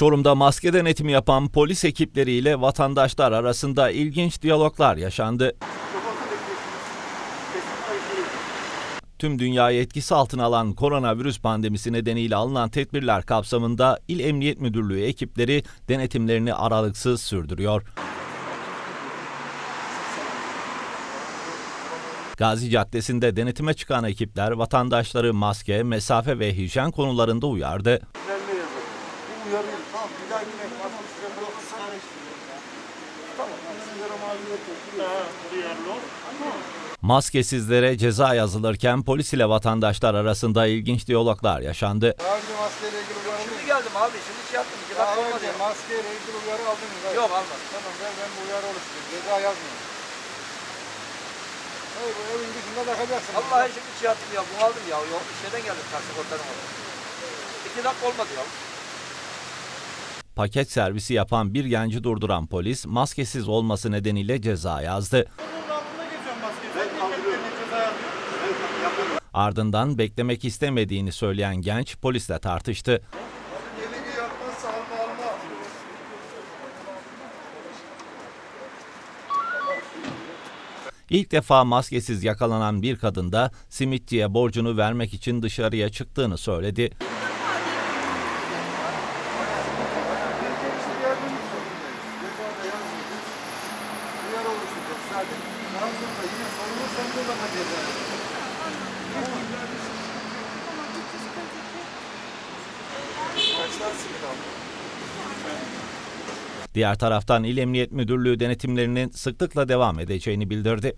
Çorum'da maske denetimi yapan polis ekipleriyle vatandaşlar arasında ilginç diyaloglar yaşandı. Tüm dünyayı etkisi altına alan koronavirüs pandemisi nedeniyle alınan tedbirler kapsamında İl Emniyet Müdürlüğü ekipleri denetimlerini aralıksız sürdürüyor. Gazi Caddesi'nde denetime çıkan ekipler vatandaşları maske, mesafe ve hijyen konularında uyardı. Bu uyarıyor. Tamam bir dahakine bakın size bırakırsan. Tamam. Sizlere mağduriyet yok. Maskesizlere ceza yazılırken polis ile vatandaşlar arasında ilginç diyaloglar yaşandı. Daha önce maskeyle ilgili uyarı Şimdi geldim abi. Şimdi şey yaptım. İki Daha dakika olmadı önce ya. maskeyle ilgili uyarı aldınız. abi. Yok almadım. Tamam ben, ben bu uyarı oluşturdum. Ceza yazmıyorum. Hayır bu evin dışında takacaksın. Vallahi şimdi şey yaptım ya. Bunaldım ya. Yok şeyden geldim. Taksi kurtarım İki dakika olmadı ya. Paket servisi yapan bir genci durduran polis maskesiz olması nedeniyle ceza yazdı. Ardından beklemek istemediğini söyleyen genç polisle tartıştı. İlk defa maskesiz yakalanan bir kadın da simitçiye borcunu vermek için dışarıya çıktığını söyledi. Diğer taraftan İl Emniyet Müdürlüğü denetimlerinin sıklıkla devam edeceğini bildirdi.